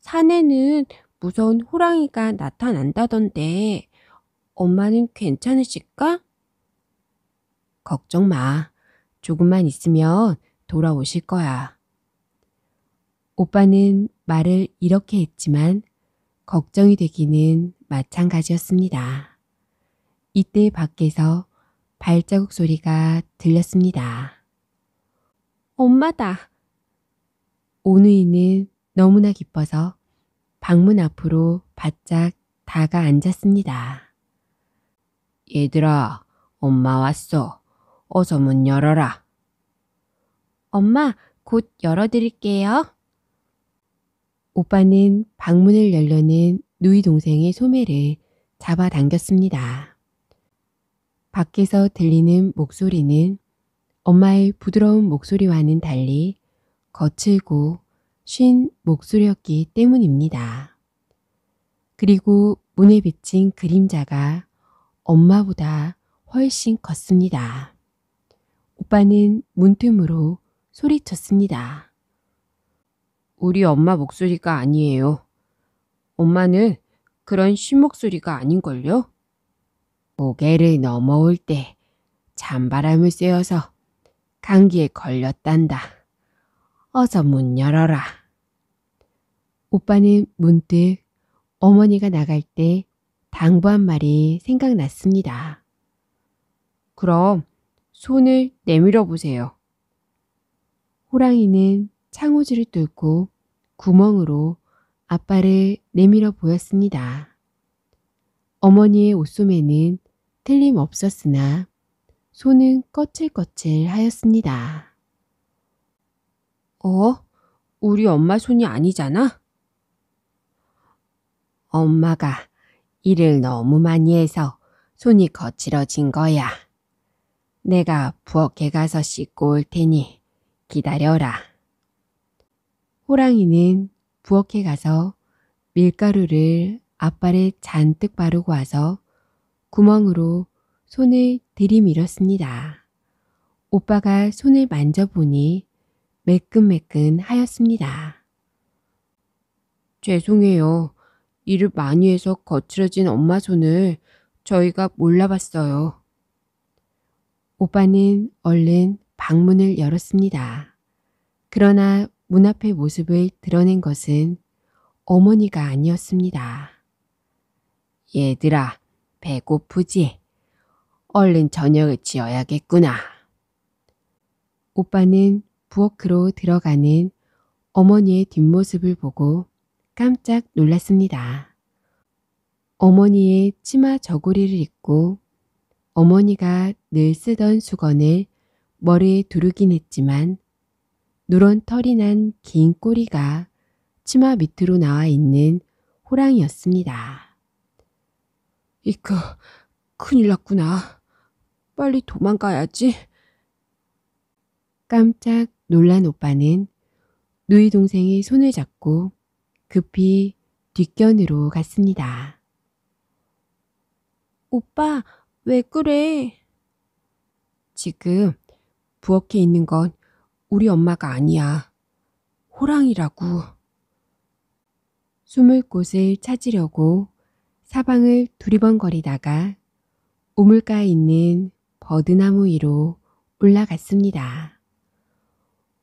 산에는 무서운 호랑이가 나타난다던데 엄마는 괜찮으실까? 걱정 마. 조금만 있으면 돌아오실 거야. 오빠는 말을 이렇게 했지만 걱정이 되기는 마찬가지였습니다. 이때 밖에서 발자국 소리가 들렸습니다. 엄마다. 오누이는 너무나 기뻐서 방문 앞으로 바짝 다가 앉았습니다. 얘들아, 엄마 왔어. 어서 문 열어라. 엄마, 곧 열어드릴게요. 오빠는 방문을 열려는 누이 동생의 소매를 잡아당겼습니다. 밖에서 들리는 목소리는 엄마의 부드러운 목소리와는 달리 거칠고 쉰 목소리였기 때문입니다. 그리고 문에 비친 그림자가 엄마보다 훨씬 컸습니다. 오빠는 문틈으로 소리쳤습니다. 우리 엄마 목소리가 아니에요. 엄마는 그런 쉰 목소리가 아닌걸요? 고개를 넘어올 때 찬바람을 쐬어서 감기에 걸렸단다. 어서 문 열어라. 오빠는 문득 어머니가 나갈 때 당부한 말이 생각났습니다. 그럼 손을 내밀어 보세요. 호랑이는 창호지를 뚫고 구멍으로 아빠를 내밀어 보였습니다. 어머니의 옷소매는 틀림없었으나 손은 거칠거칠 하였습니다. 어? 우리 엄마 손이 아니잖아? 엄마가 일을 너무 많이 해서 손이 거칠어진 거야. 내가 부엌에 가서 씻고 올 테니 기다려라. 호랑이는 부엌에 가서 밀가루를 앞발에 잔뜩 바르고 와서 구멍으로 손을 들이밀었습니다. 오빠가 손을 만져보니 매끈매끈 하였습니다. 죄송해요. 일을 많이 해서 거칠어진 엄마 손을 저희가 몰라봤어요. 오빠는 얼른 방문을 열었습니다. 그러나 문 앞의 모습을 드러낸 것은 어머니가 아니었습니다. 얘들아, 배고프지? 얼른 저녁을 지어야겠구나. 오빠는 부엌으로 들어가는 어머니의 뒷모습을 보고 깜짝 놀랐습니다. 어머니의 치마 저고리를 입고 어머니가 늘 쓰던 수건을 머리에 두르긴 했지만 누런 털이 난 긴 꼬리가 치마 밑으로 나와 있는 호랑이였습니다. 이거 큰일 났구나. 빨리 도망가야지. 깜짝 놀란 오빠는 누이 동생의 손을 잡고 급히 뒷견으로 갔습니다. 오빠, 왜 그래? 지금 부엌에 있는 건 우리 엄마가 아니야. 호랑이라고. 숨을 곳을 찾으려고 사방을 두리번거리다가 우물가에 있는 버드나무 위로 올라갔습니다.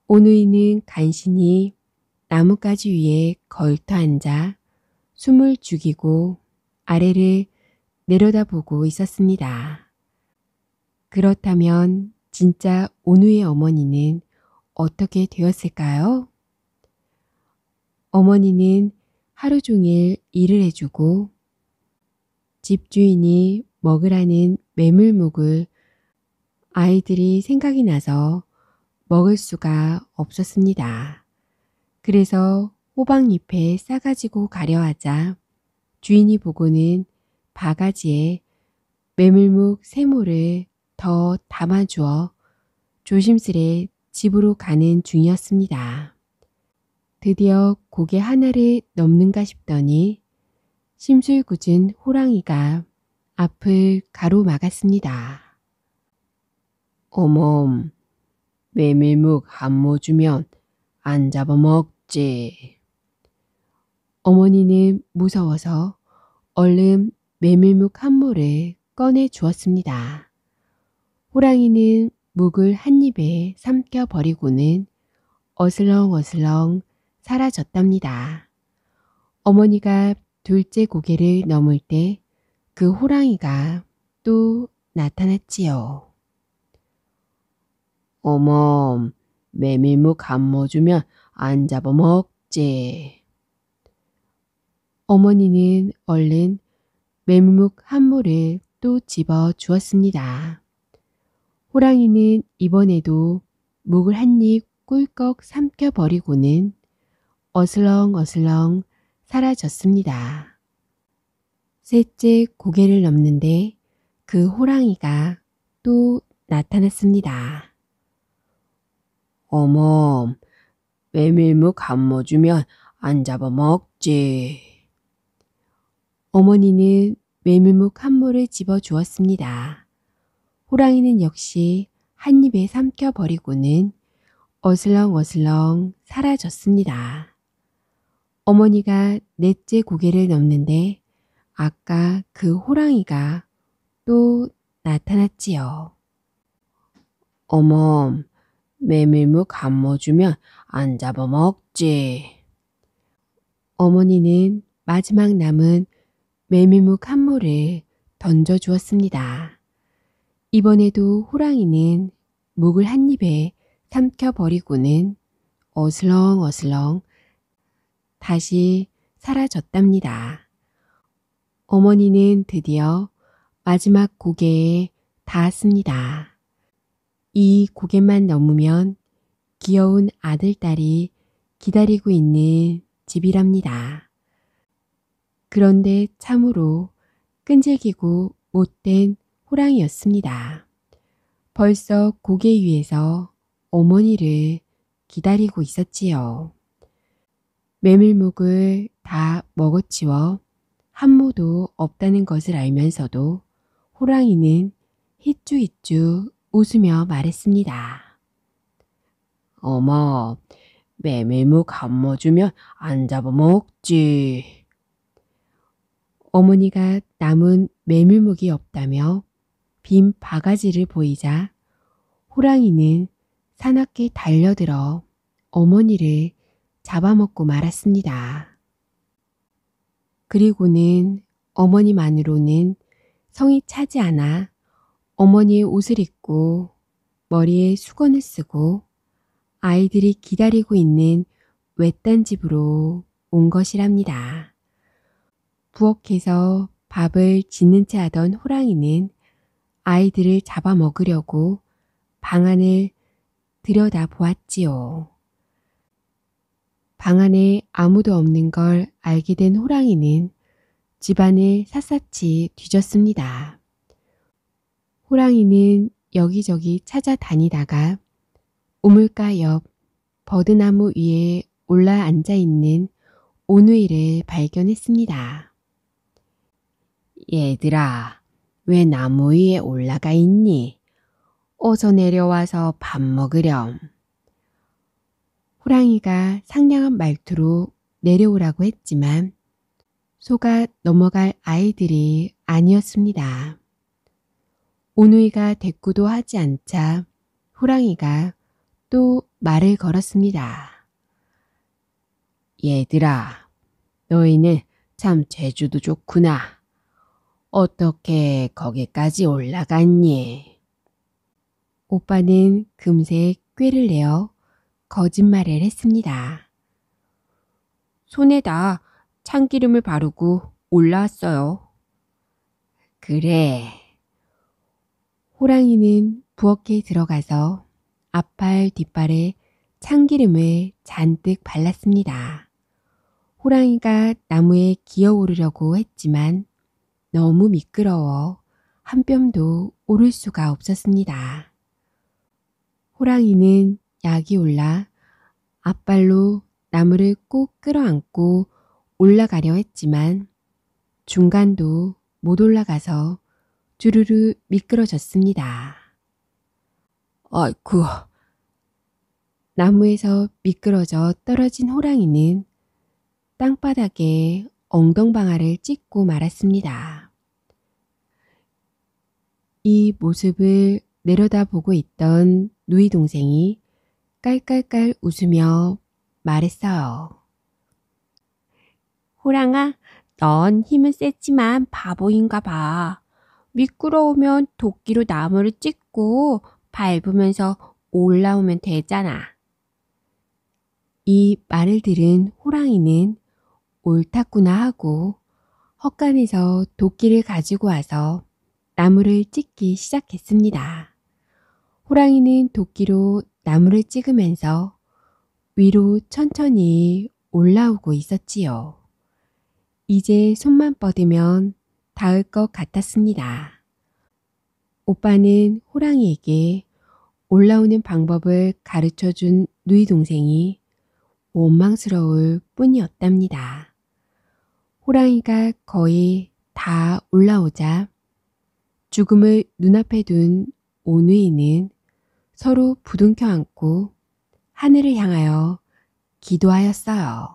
오누이는 간신히 나뭇가지 위에 걸터 앉아 숨을 죽이고 아래를 내려다보고 있었습니다. 그렇다면 진짜 오누의 어머니는 어떻게 되었을까요? 어머니는 하루 종일 일을 해주고 집주인이 먹으라는 매물묵을 아이들이 생각이 나서 먹을 수가 없었습니다. 그래서 호박잎에 싸가지고 가려 하자 주인이 보고는 바가지에 메밀묵 세모를 더 담아주어 조심스레 집으로 가는 중이었습니다. 드디어 고개 하나를 넘는가 싶더니 심술궂은 호랑이가 앞을 가로막았습니다. 어멈, 메밀묵 한 모 주면 안 잡아먹지. 어머니는 무서워서 얼른 메밀묵 한 모를 꺼내 주었습니다. 호랑이는 묵을 한 입에 삼켜 버리고는 어슬렁어슬렁 사라졌답니다. 어머니가 둘째 고개를 넘을 때 그 호랑이가 또 나타났지요. 어멈, 메밀묵 한모 주면 안 잡아먹지. 어머니는 얼른 메밀묵 한 모를 또 집어 주었습니다. 호랑이는 이번에도 묵을 한 입 꿀꺽 삼켜 버리고는 어슬렁어슬렁 사라졌습니다. 셋째 고개를 넘는데 그 호랑이가 또 나타났습니다. 어멈, 메밀묵 한모 주면 안 잡아먹지. 어머니는 메밀묵 한 모를 집어 주었습니다. 호랑이는 역시 한 입에 삼켜 버리고는 어슬렁어슬렁 사라졌습니다. 어머니가 넷째 고개를 넘는데 아까 그 호랑이가 또 나타났지요. 어멈, 메밀묵 한 모 주면 안 잡아먹지. 어머니는 마지막 남은 메밀묵 한 모를 던져 주었습니다. 이번에도 호랑이는 묵을 한 입에 삼켜 버리고는 어슬렁어슬렁 다시 사라졌답니다. 어머니는 드디어 마지막 고개에 닿았습니다. 이 고개만 넘으면 귀여운 아들딸이 기다리고 있는 집이랍니다. 그런데 참으로 끈질기고 못된 호랑이였습니다. 벌써 고개 위에서 어머니를 기다리고 있었지요. 메밀묵을 다 먹어치워 한 모도 없다는 것을 알면서도 호랑이는 히쭈히쭈 웃으며 말했습니다. 어머, 메밀묵 한모 주면 안 잡아먹지. 어머니가 남은 메밀묵이 없다며 빈 바가지를 보이자 호랑이는 사납게 달려들어 어머니를 잡아먹고 말았습니다. 그리고는 어머니만으로는 성이 차지 않아 어머니의 옷을 입고 머리에 수건을 쓰고 아이들이 기다리고 있는 외딴 집으로 온 것이랍니다. 부엌에서 밥을 짓는 채 하던 호랑이는 아이들을 잡아먹으려고 방 안을 들여다 보았지요. 방 안에 아무도 없는 걸 알게 된 호랑이는 집안을 샅샅이 뒤졌습니다. 호랑이는 여기저기 찾아다니다가 우물가 옆 버드나무 위에 올라 앉아 있는 오누이를 발견했습니다. 얘들아, 왜 나무 위에 올라가 있니? 어서 내려와서 밥 먹으렴. 호랑이가 상냥한 말투로 내려오라고 했지만 소가 넘어갈 아이들이 아니었습니다. 오누이가 대꾸도 하지 않자 호랑이가 또 말을 걸었습니다. 얘들아, 너희는 참 재주도 좋구나. 어떻게 거기까지 올라갔니? 오빠는 금세 꾀를 내어 거짓말을 했습니다. 손에다 참기름을 바르고 올라왔어요. 그래. 호랑이는 부엌에 들어가서 앞발 뒷발에 참기름을 잔뜩 발랐습니다. 호랑이가 나무에 기어오르려고 했지만 너무 미끄러워 한 뼘도 오를 수가 없었습니다. 호랑이는 약이 올라 앞발로 나무를 꼭 끌어안고 올라가려 했지만 중간도 못 올라가서 주르르 미끄러졌습니다. 아이쿠. 나무에서 미끄러져 떨어진 호랑이는 땅바닥에 엉덩방아를 찍고 말았습니다. 이 모습을 내려다보고 있던 누이 동생이 깔깔깔 웃으며 말했어요. 호랑아, 넌 힘은 세지만 바보인가 봐. 미끄러우면 도끼로 나무를 찍고 밟으면서 올라오면 되잖아. 이 말을 들은 호랑이는 옳았구나 하고 헛간에서 도끼를 가지고 와서 나무를 찍기 시작했습니다. 호랑이는 도끼로 나무를 찍으면서 위로 천천히 올라오고 있었지요. 이제 손만 뻗으면 닿을 것 같았습니다. 오빠는 호랑이에게 올라오는 방법을 가르쳐 준 누이 동생이 원망스러울 뿐이었답니다. 호랑이가 거의 다 올라오자 죽음을 눈앞에 둔 오누이는 서로 부둥켜 안고 하늘을 향하여 기도하였어요.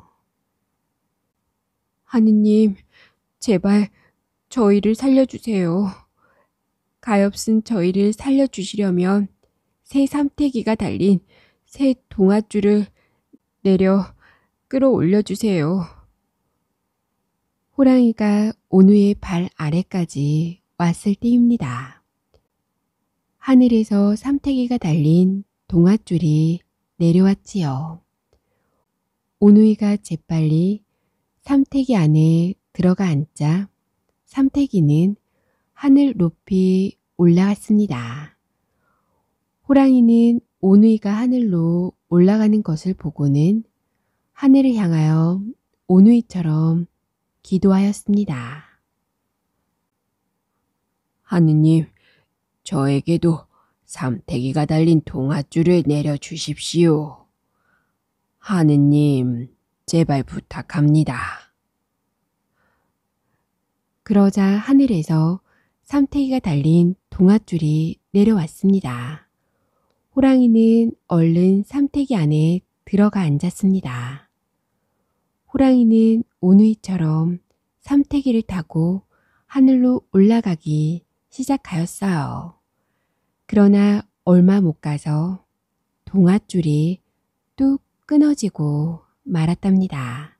하느님, 제발 저희를 살려주세요. 가엾은 저희를 살려주시려면 새 삼태기가 달린 새 동아줄을 내려 끌어올려 주세요. 호랑이가 온우의 발 아래까지 왔을 때입니다. 하늘에서 삼태기가 달린 동아줄이 내려왔지요. 온우이가 재빨리 삼태기 안에 들어가 앉자 삼태기는 하늘 높이 올라갔습니다. 호랑이는 온우이가 하늘로 올라가는 것을 보고는 하늘을 향하여 온우이처럼 기도하였습니다. 하느님, 저에게도 삼태기가 달린 동아줄을 내려주십시오. 하느님, 제발 부탁합니다. 그러자 하늘에서 삼태기가 달린 동아줄이 내려왔습니다. 호랑이는 얼른 삼태기 안에 들어가 앉았습니다. 호랑이는 오누이처럼 삼태기를 타고 하늘로 올라가기 시작하였어요. 그러나 얼마 못 가서 동아줄이 뚝 끊어지고 말았답니다.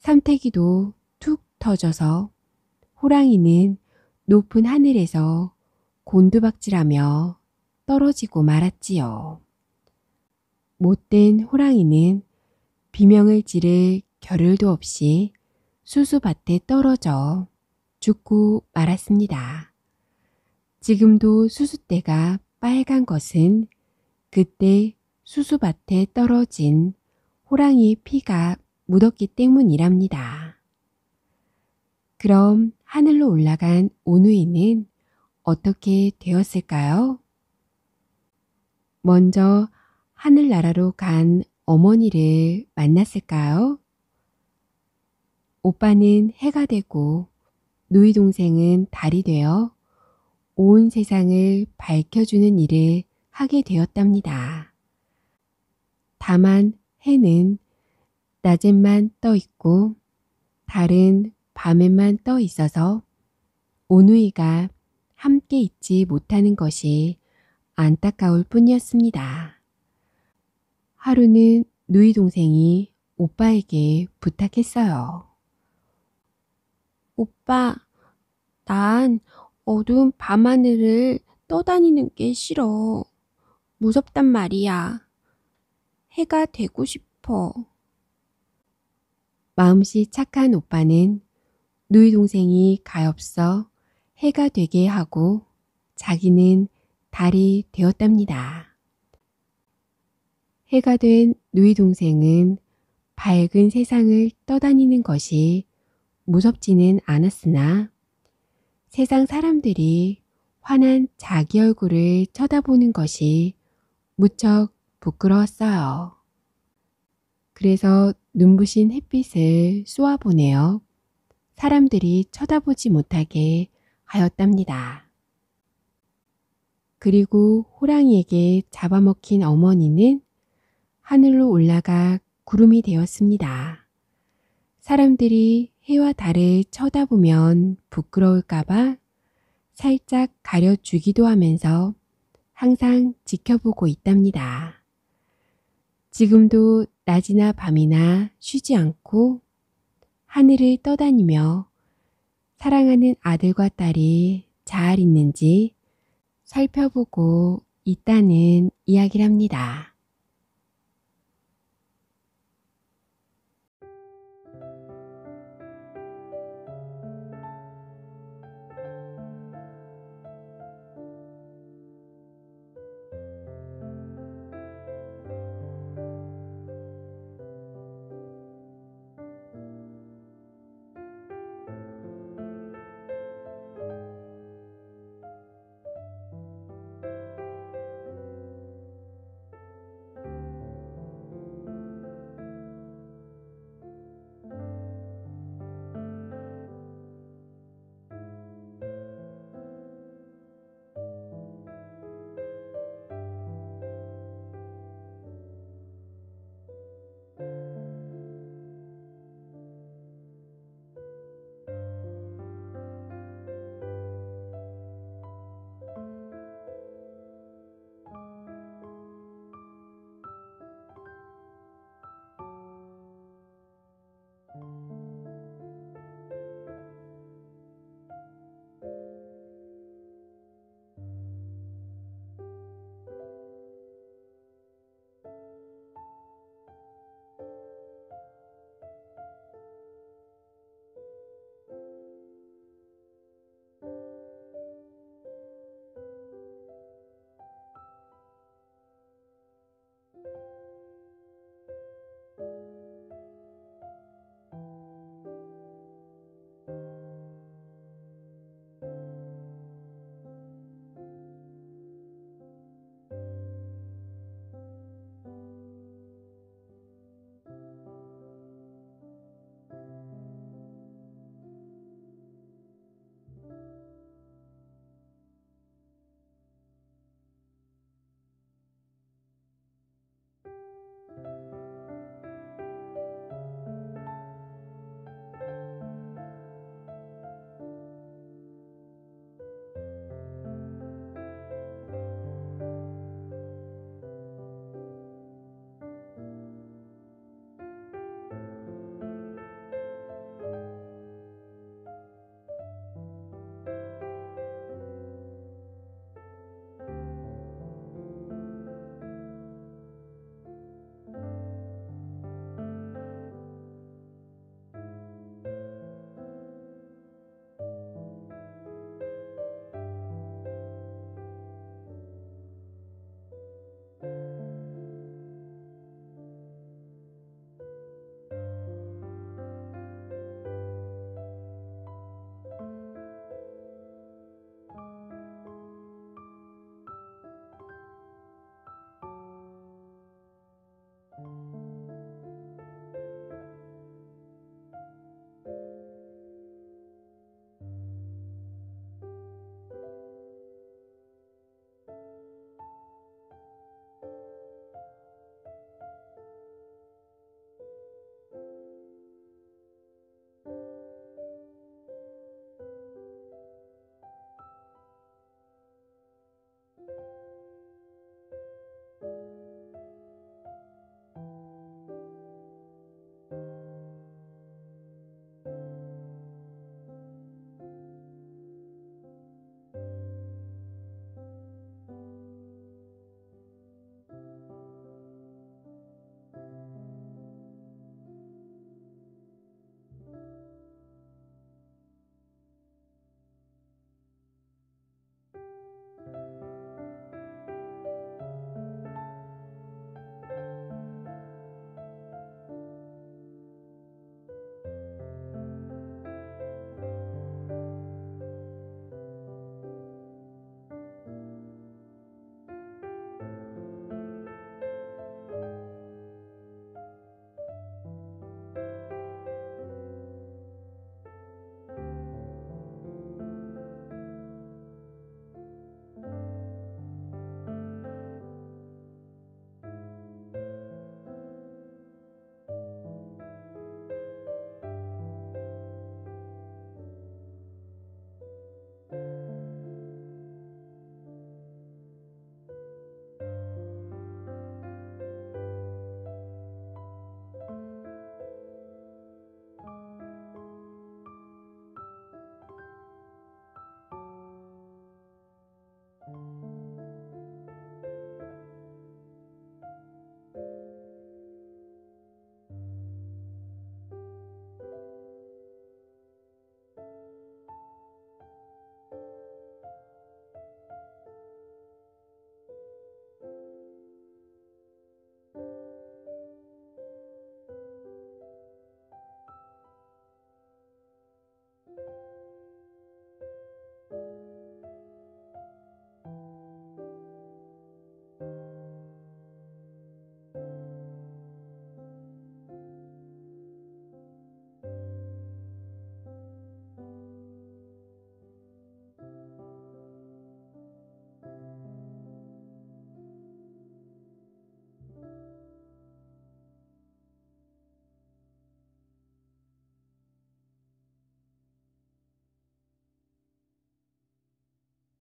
삼태기도 툭 터져서 호랑이는 높은 하늘에서 곤두박질하며 떨어지고 말았지요. 못된 호랑이는 비명을 지를 겨를도 없이 수수밭에 떨어져 죽고 말았습니다. 지금도 수수대가 빨간 것은 그때 수수밭에 떨어진 호랑이의 피가 묻었기 때문이랍니다. 그럼 하늘로 올라간 오누이는 어떻게 되었을까요? 먼저 하늘나라로 간 어머니를 만났을까요? 오빠는 해가 되고 누이 동생은 달이 되어 온 세상을 밝혀주는 일을 하게 되었답니다. 다만 해는 낮에만 떠 있고 달은 밤에만 떠 있어서 오누이가 함께 있지 못하는 것이 안타까울 뿐이었습니다. 하루는 누이 동생이 오빠에게 부탁했어요. 오빠, 난 어두운 밤하늘을 떠다니는 게 싫어. 무섭단 말이야. 해가 되고 싶어. 마음씨 착한 오빠는 누이 동생이 가엾어 해가 되게 하고 자기는 달이 되었답니다. 해가 된 누이 동생은 밝은 세상을 떠다니는 것이 무섭지는 않았으나 세상 사람들이 환한 자기 얼굴을 쳐다보는 것이 무척 부끄러웠어요. 그래서 눈부신 햇빛을 쏘아보내어 사람들이 쳐다보지 못하게 하였답니다. 그리고 호랑이에게 잡아먹힌 어머니는 하늘로 올라가 구름이 되었습니다. 사람들이 해와 달을 쳐다보면 부끄러울까봐 살짝 가려주기도 하면서 항상 지켜보고 있답니다. 지금도 낮이나 밤이나 쉬지 않고 하늘을 떠다니며 사랑하는 아들과 딸이 잘 있는지 살펴보고 있다는 이야기랍니다.